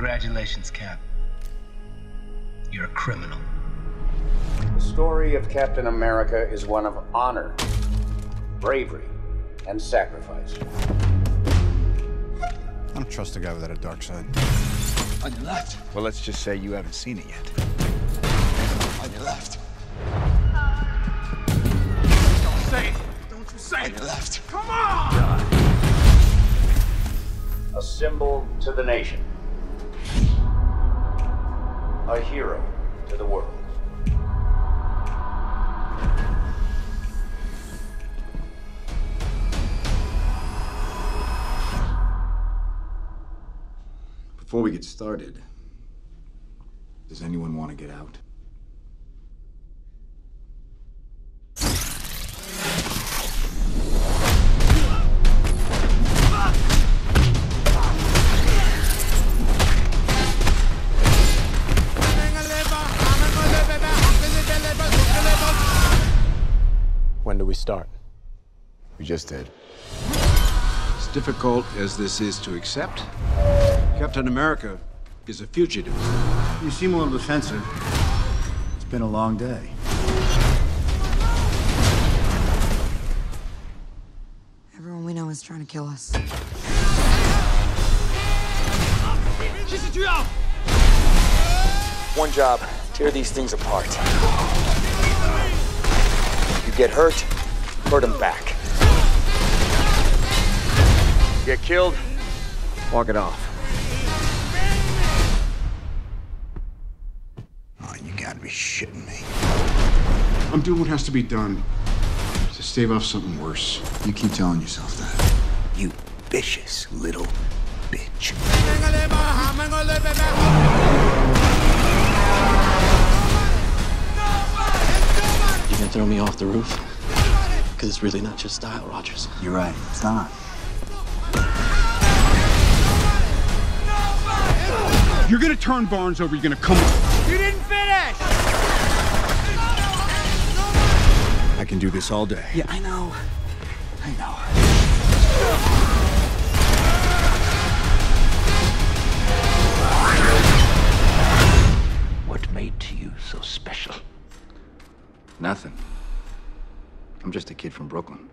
Congratulations, Cap. You're a criminal. The story of Captain America is one of honor, bravery, and sacrifice. I don't trust a guy without a dark side. On your left. Well, let's just say you haven't seen it yet. On your left. Don't say it. Don't you say On it. your left. Come on! A symbol to the nation. A hero to the world. Before we get started, does anyone want to get out? When do we start? We just did. As difficult as this is to accept, Captain America is a fugitive. You seem a little defensive. It's been a long day. Everyone we know is trying to kill us. One job, tear these things apart. You get hurt, hurt them back. Get killed, walk it off. Oh, you gotta be shitting me. I'm doing what has to be done to stave off something worse. You keep telling yourself that. You vicious little bitch. Throw me off the roof? Because it's really not your style, Rogers. You're right. It's not. You're gonna turn Barnes over, you're gonna come. You didn't finish. I can do this all day. Yeah, I know. I know. What made you so special? Nothing. I'm just a kid from Brooklyn.